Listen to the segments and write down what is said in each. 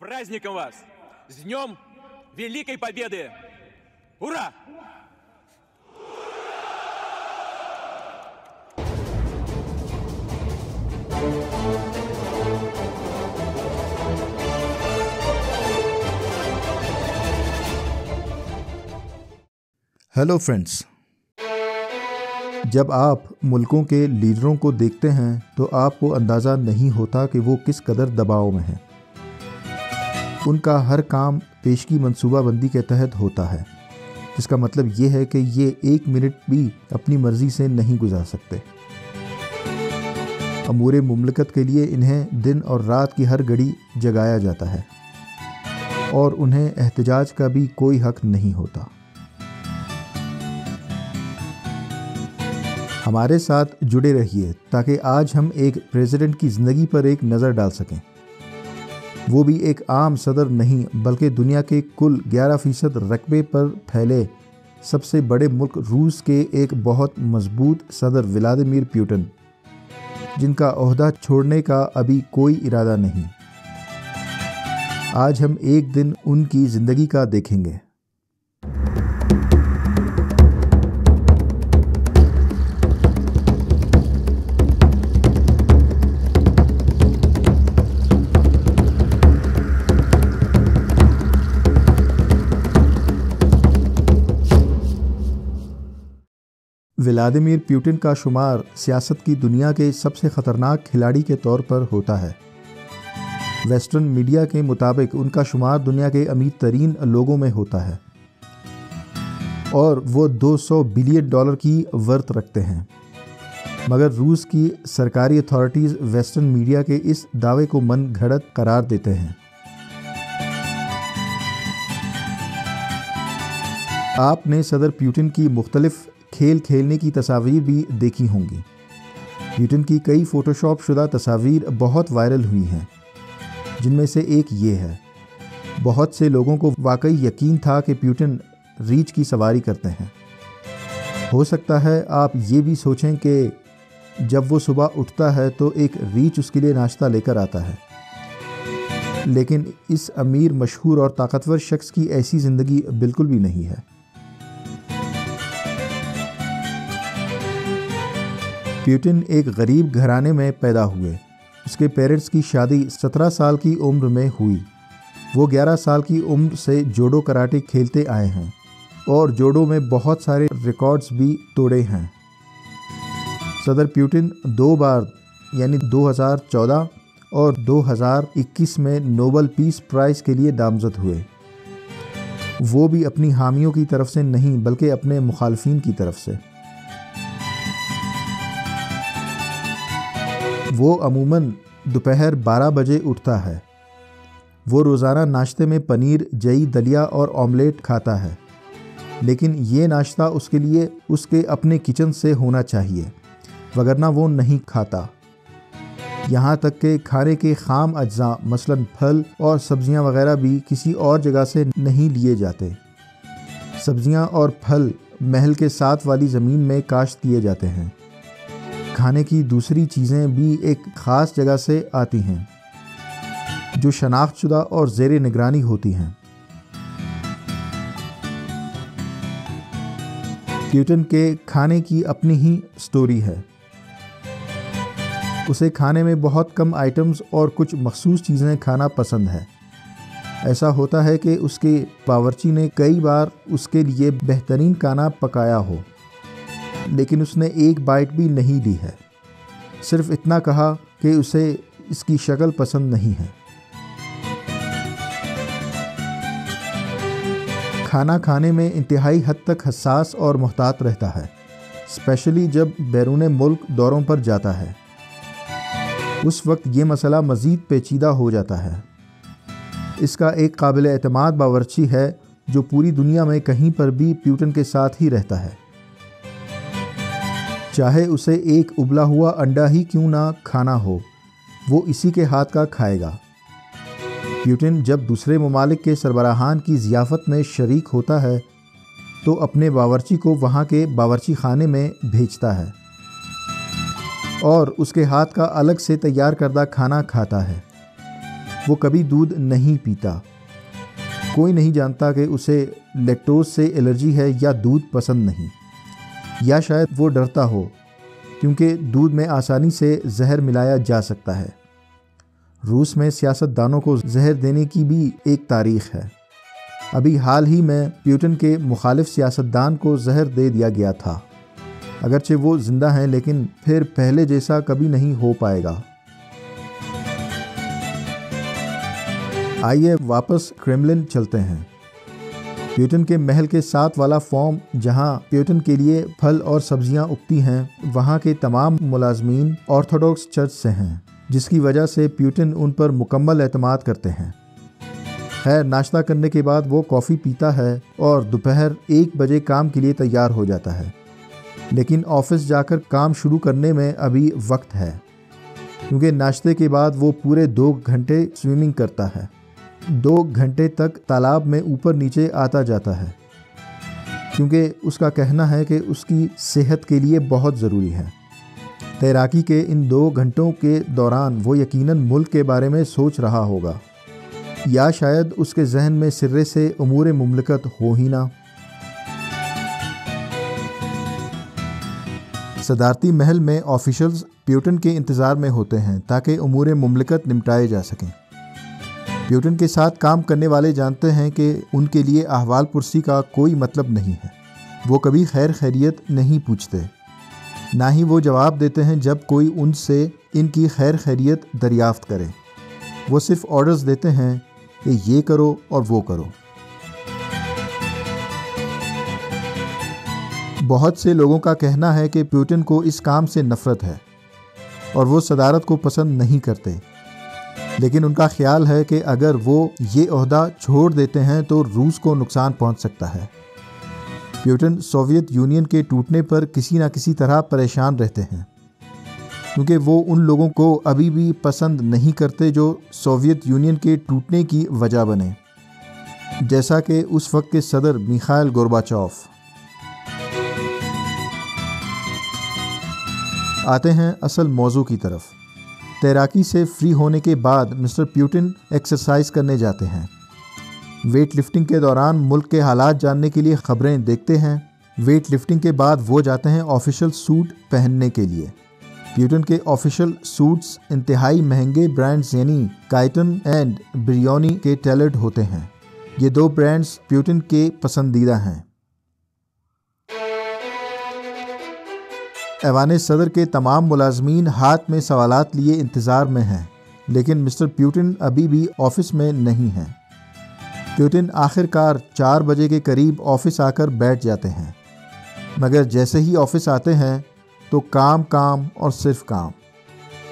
праздником вас! С Днем Великой Победы! Ура! Hello friends जब आप मुल्कों के लीडरों को देखते हैं तो आपको अंदाज़ा नहीं होता कि वो किस कदर दबाव में हैं उनका हर काम पेशगी मनसूबाबंदी के तहत होता है, जिसका मतलब ये है कि ये एक मिनट भी अपनी मर्ज़ी से नहीं गुजार सकते। अमूर मुमलकत के लिए इन्हें दिन और रात की हर घड़ी जगाया जाता है, और उन्हें एहतजाज का भी कोई हक नहीं होता। हमारे साथ जुड़े रहिए, ताकि आज हम एक प्रेसिडेंट की ज़िंदगी पर एक नज़र डाल सकें। वो भी एक आम सदर नहीं, बल्कि दुनिया के कुल 11 फ़ीसद रकबे पर फैले। सबसे बड़े मुल्क रूस के एक बहुत मज़बूत सदर व्लादिमिर प्यूटन, जिनका अहदा छोड़ने का अभी कोई इरादा नहीं। आज हम एक दिन उनकी ज़िंदगी का देखेंगे। व्लादिमीर प्यूटिन का शुमार सियासत की दुनिया के सबसे ख़तरनाक खिलाड़ी के तौर पर होता है। वेस्टर्न मीडिया के मुताबिक उनका शुमार दुनिया के अमीर तरीन लोगों में होता है। और वो 200 बिलियन डॉलर की वर्त रखते हैं। मगर रूस की सरकारी अथॉरिटीज़ वेस्टर्न मीडिया के इस दावे को मन घड़त करार देते हैं। आपने सदर प्यूटिन की मुख्तलिफ़ खेल खेलने की तस्वीर भी देखी होंगी। प्यूटन की कई फ़ोटोशॉप शुदा तस्वीर बहुत वायरल हुई हैं, जिनमें से एक ये है। बहुत से लोगों को वाकई यकीन था कि प्यूटन रीच की सवारी करते हैं। हो सकता है आप ये भी सोचें कि जब वो सुबह उठता है तो एक रीच उसके लिए नाश्ता लेकर आता है। लेकिन इस अमीर, मशहूर और ताकतवर शख्स की ऐसी ज़िंदगी बिल्कुल भी नहीं है। प्यूटिन एक गरीब घराने में पैदा हुए। उसके पेरेंट्स की शादी 17 साल की उम्र में हुई। वो 11 साल की उम्र से जोडो कराटे खेलते आए हैं और जोडो में बहुत सारे रिकॉर्ड्स भी तोड़े हैं। सदर प्यूटिन दो बार, यानी 2014 और 2021 में नोबल पीस प्राइज़ के लिए नामजद हुए। वो भी अपनी हामियों की तरफ़ से नहीं, बल्कि अपने मुखालफी की तरफ़ से। वो अमूमन दोपहर 12 बजे उठता है। वो रोज़ाना नाश्ते में पनीर, जई, दलिया और ऑमलेट खाता है। लेकिन ये नाश्ता उसके लिए उसके अपने किचन से होना चाहिए वगरना वो नहीं खाता। यहाँ तक के खाने के खाम अज्जा, मसलन फल और सब्ज़ियाँ वगैरह भी किसी और जगह से नहीं लिए जाते। सब्ज़ियाँ और फल महल के साथ वाली ज़मीन में काश्त किए जाते हैं। खाने की दूसरी चीज़ें भी एक ख़ास जगह से आती हैं, जो शनाख्तशुदा और जेर निगरानी होती हैं। क्यूटन के खाने की अपनी ही स्टोरी है। उसे खाने में बहुत कम आइटम्स और कुछ मखसूस चीज़ें खाना पसंद है। ऐसा होता है कि उसके बावरची ने कई बार उसके लिए बेहतरीन खाना पकाया हो। लेकिन उसने एक बाइट भी नहीं ली है। सिर्फ़ इतना कहा कि उसे इसकी शक्ल पसंद नहीं है। खाना खाने में इंतहाई हद तक हसास और मोहतात रहता है, स्पेशली जब बैरून मुल्क दौरों पर जाता है। उस वक्त ये मसला मज़ीद पेचीदा हो जाता है। इसका एक काबिल अतमाद बावरची है जो पूरी दुनिया में कहीं पर भी प्यूटन के साथ ही रहता है। चाहे उसे एक उबला हुआ अंडा ही क्यों ना खाना हो, वो इसी के हाथ का खाएगा। प्यूटिन जब दूसरे ममालिक के सरबराहान की ज़ियाफ़त में शरीक होता है तो अपने बावरची को वहाँ के बावरची खाने में भेजता है और उसके हाथ का अलग से तैयार करदा खाना खाता है। वो कभी दूध नहीं पीता। कोई नहीं जानता कि उसे लेक्टोज से एलर्जी है या दूध पसंद नहीं। या शायद वो डरता हो, क्योंकि दूध में आसानी से जहर मिलाया जा सकता है। रूस में सियासतदानों को जहर देने की भी एक तारीख है। अभी हाल ही में प्यूटन के मुखालिफ सियासतदान को जहर दे दिया गया था। अगरचे वो ज़िंदा हैं, लेकिन फिर पहले जैसा कभी नहीं हो पाएगा। आइए वापस क्रेमलिन चलते हैं। प्यूटन के महल के साथ वाला फॉर्म, जहाँ प्यूटन के लिए फल और सब्ज़ियाँ उगती हैं, वहाँ के तमाम मुलाजमीन ऑर्थोडॉक्स चर्च से हैं, जिसकी वजह से प्यूटन उन पर मुकम्मल अतमाद करते हैं। खैर, नाश्ता करने के बाद वो कॉफ़ी पीता है और दोपहर एक बजे काम के लिए तैयार हो जाता है। लेकिन ऑफ़िस जाकर काम शुरू करने में अभी वक्त है, क्योंकि नाश्ते के बाद वो पूरे दो घंटे स्विमिंग करता है। दो घंटे तक तालाब में ऊपर नीचे आता जाता है, क्योंकि उसका कहना है कि उसकी सेहत के लिए बहुत ज़रूरी है। तैराकी के इन दो घंटों के दौरान वो यकीनन मुल्क के बारे में सोच रहा होगा। या शायद उसके जहन में सिर्रे से अमूर मुमलकत हो ही ना। सदारती महल में ऑफिशल्स प्यूटन के इंतज़ार में होते हैं ताकि अमूर मुमलकत निपटाए जा सकें। प्यूटन के साथ काम करने वाले जानते हैं कि उनके लिए अहवाल पुरसी का कोई मतलब नहीं है। वो कभी खैर खैरियत नहीं पूछते। ना ही वो जवाब देते हैं जब कोई उनसे इनकी खैर खैरियत दरियाफ्त करे। वो सिर्फ़ ऑर्डर्स देते हैं कि ये करो और वो करो। बहुत से लोगों का कहना है कि प्यूटन को इस काम से नफ़रत है और वो सदारत को पसंद नहीं करते। लेकिन उनका ख्याल है कि अगर वो ये अहदा छोड़ देते हैं तो रूस को नुकसान पहुँच सकता है। प्यूटन सोवियत यूनियन के टूटने पर किसी न किसी तरह परेशान रहते हैं। क्योंकि वो उन लोगों को अभी भी पसंद नहीं करते जो सोवियत यूनियन के टूटने की वजह बने। जैसा कि उस वक्त के सदर मिखाइल गोरबाचौफ। आते हैं असल मौजू की तरफ़। तैराकी से फ्री होने के बाद मिस्टर प्यूटिन एक्सरसाइज करने जाते हैं। वेट लिफ्टिंग के दौरान मुल्क के हालात जानने के लिए खबरें देखते हैं। वेट लिफ्टिंग के बाद वो जाते हैं ऑफिशियल सूट पहनने के लिए। प्यूटन के ऑफिशियल सूट्स इंतहाई महँगे ब्रांड्स यानी काइटन एंड बिरयानी के टैलेंट होते हैं। ये दो ब्रांड्स प्यूटन के पसंदीदा हैं। ऐवान सदर के तमाम मुलाजमीन हाथ में सवालत लिए इंतज़ार में हैं, लेकिन मिस्टर प्यूटिन अभी भी ऑफ़िस में नहीं हैं। प्यूटिन आखिरकार चार बजे के करीब ऑफ़िस आकर बैठ जाते हैं। मगर जैसे ही ऑफ़िस आते हैं तो काम काम और सिर्फ़ काम।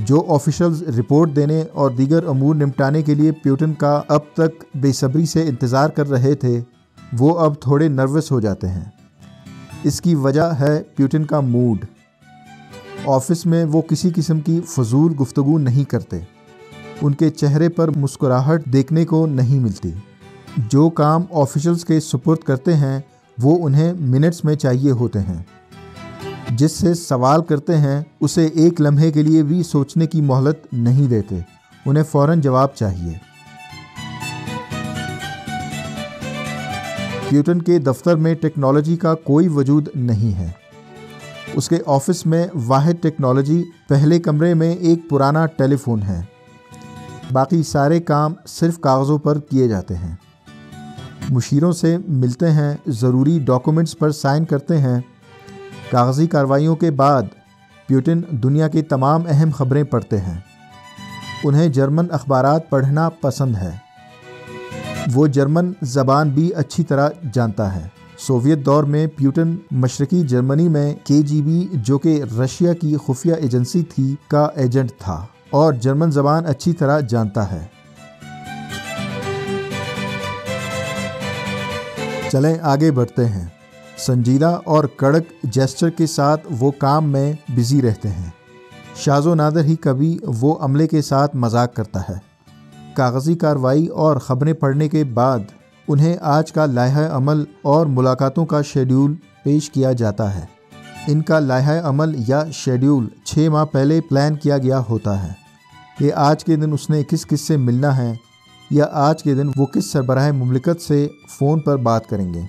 जो ऑफिशल्स रिपोर्ट देने और दीगर अमूर निपटाने के लिए प्यूटन का अब तक बेसब्री से इंतज़ार कर रहे थे, वो अब थोड़े नर्वस हो जाते हैं। इसकी वजह है प्यूटन का मूड। ऑफ़िस में वो किसी किस्म की फजूल गुफ्तगु नहीं करते। उनके चेहरे पर मुस्कुराहट देखने को नहीं मिलती। जो काम ऑफिशल्स के सुपुर्द करते हैं, वो उन्हें मिनट्स में चाहिए होते हैं। जिससे सवाल करते हैं, उसे एक लम्हे के लिए भी सोचने की मोहलत नहीं देते। उन्हें फ़ौर जवाब चाहिए। प्यूटन के दफ्तर में टेक्नोलॉजी का कोई वजूद नहीं है। उसके ऑफ़िस में वाहिद टेक्नोलॉजी पहले कमरे में एक पुराना टेलीफोन है। बाकी सारे काम सिर्फ़ कागज़ों पर किए जाते हैं। मुशीरों से मिलते हैं, ज़रूरी डॉक्यूमेंट्स पर साइन करते हैं। कागज़ी कार्रवाइयों के बाद प्यूटिन दुनिया की तमाम अहम खबरें पढ़ते हैं। उन्हें जर्मन अखबार पढ़ना पसंद है। वो जर्मन ज़बान भी अच्छी तरह जानता है। सोवियत दौर में प्यूटन मशरकी जर्मनी में के जो कि रशिया की खुफिया एजेंसी थी, का एजेंट था और जर्मन जबान अच्छी तरह जानता है। चलें, आगे बढ़ते हैं। संजीदा और कड़क जेस्टर के साथ वो काम में बिज़ी रहते हैं। शाजो नादर ही कभी वो अमले के साथ मज़ाक करता है। कागज़ी कार्रवाई और ख़बरें पढ़ने के बाद उन्हें आज का लाहा अमल और मुलाकातों का शेड्यूल पेश किया जाता है। इनका लाहा अमल या शेड्यूल छः माह पहले प्लान किया गया होता है। कि आज के दिन उसने किस किस से मिलना है या आज के दिन वो किस सरबराह ममलिकत से फ़ोन पर बात करेंगे।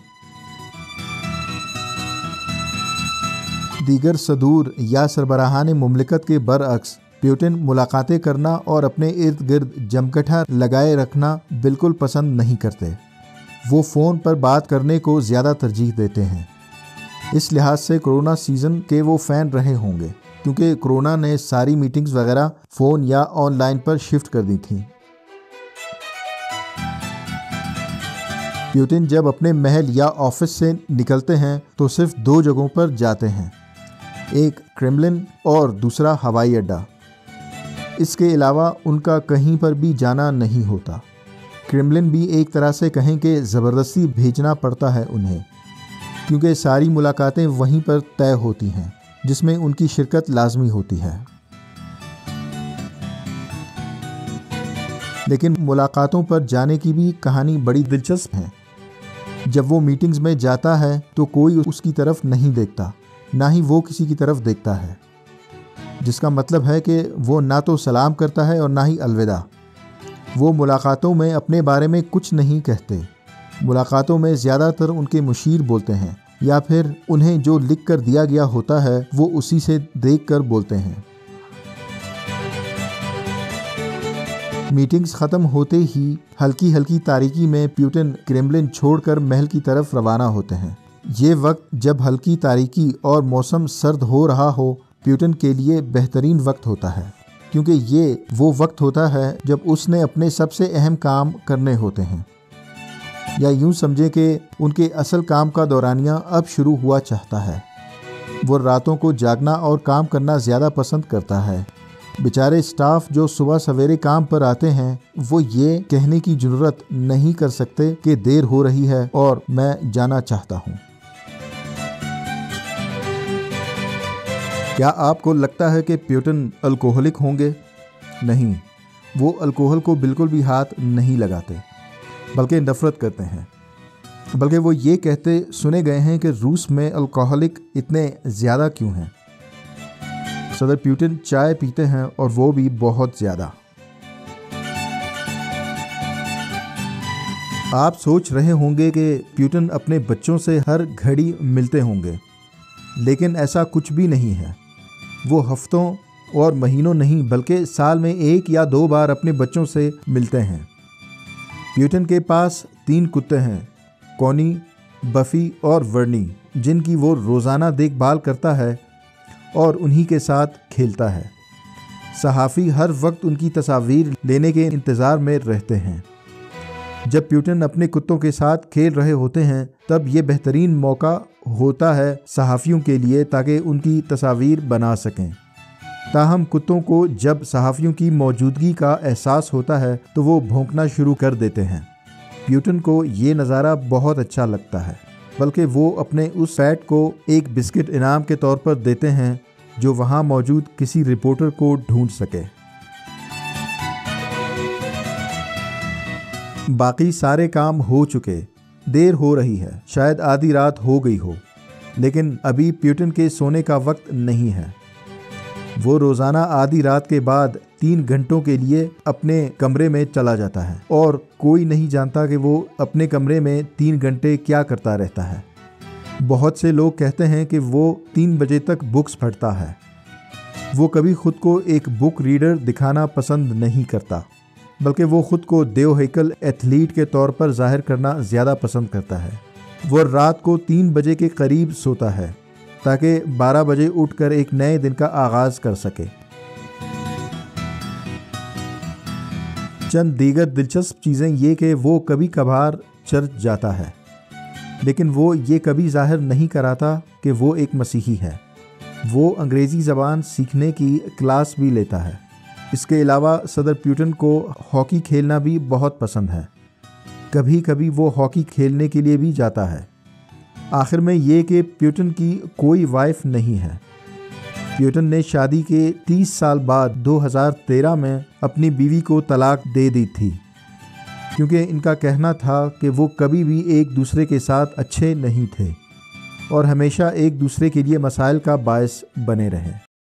दीगर सदूर या सरबराहान ममलिकत के बरअक्स प्यूटिन मुलाकातें करना और अपने इर्द गिर्द जमकठा लगाए रखना बिल्कुल पसंद नहीं करते। वो फ़ोन पर बात करने को ज़्यादा तरजीह देते हैं। इस लिहाज से कोरोना सीज़न के वो फ़ैन रहे होंगे, क्योंकि कोरोना ने सारी मीटिंग्स वगैरह फ़ोन या ऑनलाइन पर शिफ्ट कर दी थी। प्यूटिन जब अपने महल या ऑफ़िस से निकलते हैं तो सिर्फ़ दो जगहों पर जाते हैं। एक क्रेमलिन और दूसरा हवाई अड्डा। इसके अलावा उनका कहीं पर भी जाना नहीं होता। क्रेमलिन भी एक तरह से कहें कि ज़बरदस्ती भेजना पड़ता है उन्हें, क्योंकि सारी मुलाकातें वहीं पर तय होती हैं, जिसमें उनकी शिरकत लाजमी होती है। लेकिन मुलाकातों पर जाने की भी कहानी बड़ी दिलचस्प है। जब वो मीटिंग्स में जाता है तो कोई उसकी तरफ़ नहीं देखता, ना ही वो किसी की तरफ़ देखता है, जिसका मतलब है कि वो ना तो सलाम करता है और ना ही अलविदा। वो मुलाकातों में अपने बारे में कुछ नहीं कहते। मुलाकातों में ज़्यादातर उनके मुशीर बोलते हैं, या फिर उन्हें जो लिख कर दिया गया होता है, वो उसी से देख कर बोलते हैं। मीटिंग्स ख़त्म होते ही हल्की हल्की तारीकी में प्यूटन क्रेमलिन छोड़कर महल की तरफ़ रवाना होते हैं। ये वक्त जब हल्की तारीकी और मौसम सर्द हो रहा हो, प्यूटन के लिए बेहतरीन वक्त होता है। क्योंकि ये वो वक्त होता है जब उसने अपने सबसे अहम काम करने होते हैं। या यूँ समझें कि उनके असल काम का दौरानिया अब शुरू हुआ चाहता है। वो रातों को जागना और काम करना ज़्यादा पसंद करता है। बेचारे स्टाफ जो सुबह सवेरे काम पर आते हैं, वो ये कहने की ज़रूरत नहीं कर सकते कि देर हो रही है और मैं जाना चाहता हूँ। क्या आपको लगता है कि प्यूटन अल्कोहलिक होंगे? नहीं, वो अल्कोहल को बिल्कुल भी हाथ नहीं लगाते, बल्कि नफ़रत करते हैं। बल्कि वो ये कहते सुने गए हैं कि रूस में अल्कोहलिक इतने ज़्यादा क्यों हैं? सदर प्यूटन चाय पीते हैं और वो भी बहुत ज़्यादा। आप सोच रहे होंगे कि प्यूटन अपने बच्चों से हर घड़ी मिलते होंगे, लेकिन ऐसा कुछ भी नहीं है। वो हफ्तों और महीनों नहीं, बल्कि साल में एक या दो बार अपने बच्चों से मिलते हैं। प्यूटन के पास तीन कुत्ते हैं, कौनी, बफ़ी और वर्नी, जिनकी वो रोज़ाना देखभाल करता है और उन्हीं के साथ खेलता है। सहाफ़ी हर वक्त उनकी तस्वीर लेने के इंतज़ार में रहते हैं। जब प्यूटन अपने कुत्तों के साथ खेल रहे होते हैं, तब ये बेहतरीन मौका होता है सहाफ़ियों के लिए ताकि उनकी तस्वीर बना सकें। ताहम कुत्तों को जब सहाफ़ियों की मौजूदगी का एहसास होता है तो वो भोंकना शुरू कर देते हैं। प्यूटन को ये नज़ारा बहुत अच्छा लगता है, बल्कि वो अपने उस फैट को एक बिस्किट इनाम के तौर पर देते हैं, जो वहाँ मौजूद किसी रिपोर्टर को ढूंढ सके। बाकी सारे काम हो चुके, देर हो रही है, शायद आधी रात हो गई हो, लेकिन अभी प्यूटन के सोने का वक्त नहीं है। वो रोज़ाना आधी रात के बाद तीन घंटों के लिए अपने कमरे में चला जाता है, और कोई नहीं जानता कि वो अपने कमरे में तीन घंटे क्या करता रहता है। बहुत से लोग कहते हैं कि वो तीन बजे तक बुक्स पढ़ता है। वो कभी खुद को एक बुक रीडर दिखाना पसंद नहीं करता। बल्कि वो खुद को देव देवहैकल एथलीट के तौर पर ज़ाहिर करना ज़्यादा पसंद करता है। वो रात को तीन बजे के करीब सोता है, ताकि 12 बजे उठकर एक नए दिन का आगाज़ कर सके। चंद दीगर दिलचस्प चीज़ें ये कि वो कभी कभार चर्च जाता है, लेकिन वो ये कभी ज़ाहिर नहीं कराता कि वो एक मसीही है। वो अंग्रेज़ी ज़बान सीखने की क्लास भी लेता है। इसके अलावा सदर प्यूटन को हॉकी खेलना भी बहुत पसंद है। कभी कभी वो हॉकी खेलने के लिए भी जाता है। आखिर में ये कि प्यूटन की कोई वाइफ नहीं है। प्यूटन ने शादी के 30 साल बाद 2013 में अपनी बीवी को तलाक दे दी थी। क्योंकि इनका कहना था कि वो कभी भी एक दूसरे के साथ अच्छे नहीं थे और हमेशा एक दूसरे के लिए मसाइल का बायस बने रहे।